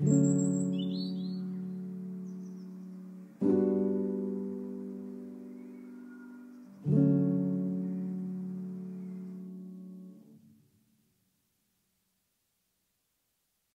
음